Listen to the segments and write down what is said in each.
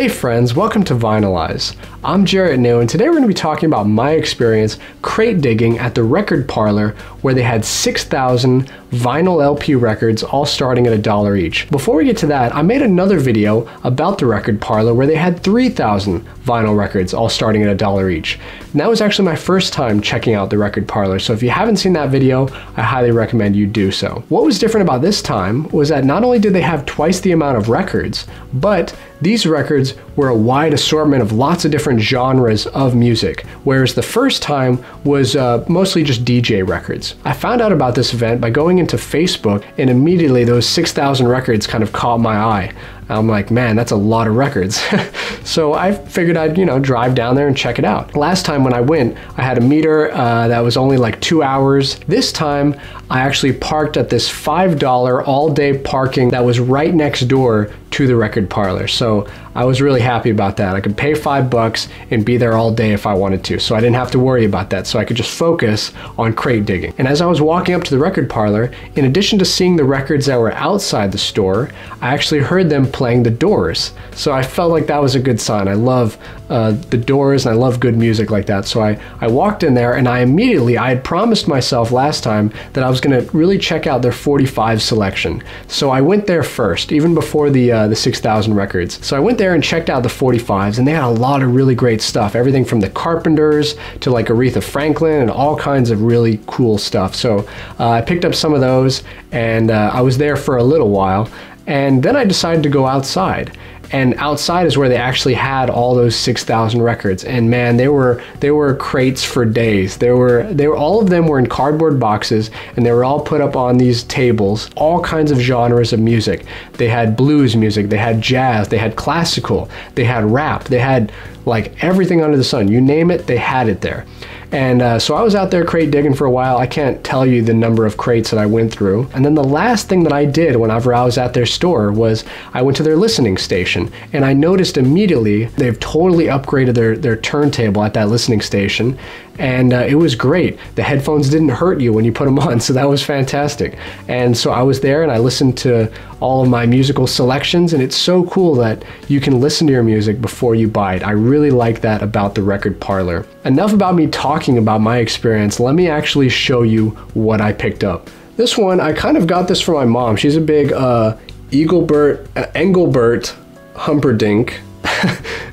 Hey friends, welcome to Vinyl Eyezz. I'm Jarrett New, and today we're going to be talking about my experience crate digging at the Record Parlour where they had 6,000 vinyl LP records all starting at a dollar each. Before we get to that, I made another video about the Record Parlour where they had 3,000 vinyl records all starting at a dollar each. And that was actually my first time checking out the Record Parlour, so if you haven't seen that video, I highly recommend you do so. What was different about this time was that not only did they have twice the amount of records, but these records were a wide assortment of lots of different genres of music, whereas the first time was uh, mostly just DJ records. I found out about this event by going into Facebook, and immediately those 6,000 records kind of caught my eye. I'm like, man, that's a lot of records. so I figured I'd, you know, drive down there and check it out. Last time when I went, I had a meter uh, that was only like two hours. This time, I actually parked at this $5 all day parking that was right next door to the Record Parlour. So I was really happy about that. I could pay five bucks and be there all day if I wanted to. So I didn't have to worry about that. So I could just focus on crate digging. And as I was walking up to the Record Parlour, in addition to seeing the records that were outside the store, I actually heard them playing the doors. So I felt like that was a good sign. I love uh, the doors and I love good music like that. So I, I walked in there and I immediately, I had promised myself last time that I was going to really check out their 45 selection. So I went there first, even before the, uh, the 6,000 records. So I went there and checked out the 45s, and they had a lot of really great stuff. Everything from the Carpenters to like Aretha Franklin and all kinds of really cool stuff. So uh, I picked up some of those, and uh, I was there for a little while. And then I decided to go outside. And outside is where they actually had all those 6000 records. And man they were they were crates for days. They were they were all of them were in cardboard boxes and they were all put up on these tables all kinds of genres of music. They had blues music they had jazz they had classical they had rap they had like everything under the sun. You name it they had it there and uh, so I was out there crate digging for a while. I can't tell you the number of crates that I went through. And then the last thing that I did whenever I was at their store was I went to their listening station. And I noticed immediately they've totally upgraded their, their turntable at that listening station and uh, it was great. The headphones didn't hurt you when you put them on, so that was fantastic. And so I was there and I listened to all of my musical selections, and it's so cool that you can listen to your music before you buy it. I really like that about the Record Parlour. Enough about me talking about my experience. Let me actually show you what I picked up. This one, I kind of got this from my mom. She's a big uh, Eaglebert, uh, Engelbert Humperdinck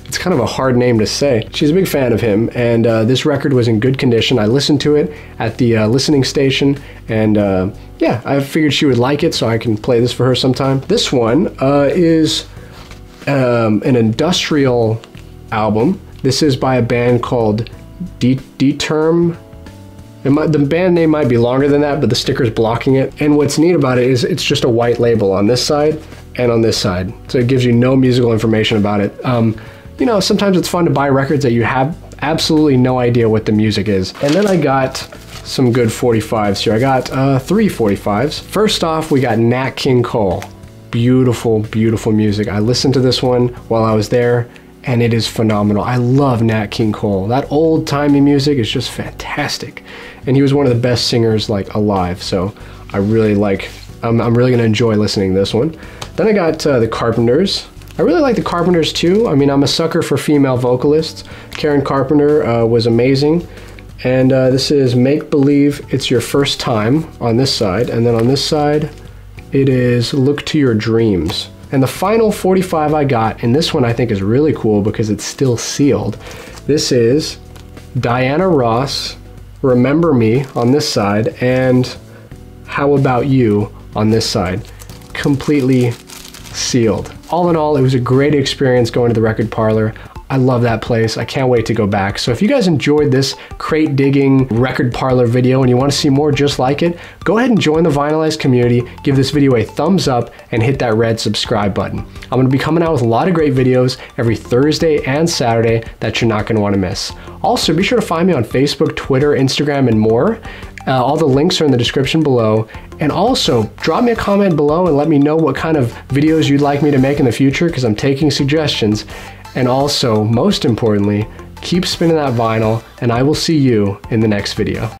it's kind of a hard name to say. She's a big fan of him, and uh, this record was in good condition. I listened to it at the uh, listening station, and uh, yeah, I figured she would like it, so I can play this for her sometime. This one uh, is um, an industrial album. This is by a band called Determ. Might, the band name might be longer than that, but the sticker's blocking it. And what's neat about it is it's just a white label on this side and on this side. So it gives you no musical information about it. Um, you know, sometimes it's fun to buy records that you have absolutely no idea what the music is. And then I got some good 45s here. I got uh, three 45s. First off, we got Nat King Cole. Beautiful, beautiful music. I listened to this one while I was there and it is phenomenal. I love Nat King Cole. That old timey music is just fantastic. And he was one of the best singers like alive. So I really like, I'm, I'm really gonna enjoy listening to this one. Then I got uh, the Carpenters. I really like the Carpenters too. I mean, I'm a sucker for female vocalists. Karen Carpenter uh, was amazing. And uh, this is Make Believe It's Your First Time on this side. And then on this side, it is Look to Your Dreams. And the final 45 I got, and this one I think is really cool because it's still sealed. This is Diana Ross, Remember Me on this side, and How About You on this side. Completely sealed. All in all, it was a great experience going to the Record Parlour. I love that place. I can't wait to go back. So if you guys enjoyed this crate digging Record Parlour video and you want to see more just like it, go ahead and join the Vinyl Eyezz community, give this video a thumbs up, and hit that red subscribe button. I'm going to be coming out with a lot of great videos every Thursday and Saturday that you're not going to want to miss. Also, be sure to find me on Facebook, Twitter, Instagram, and more. Uh, all the links are in the description below. And also, drop me a comment below and let me know what kind of videos you'd like me to make in the future because I'm taking suggestions. And also, most importantly, keep spinning that vinyl, and I will see you in the next video.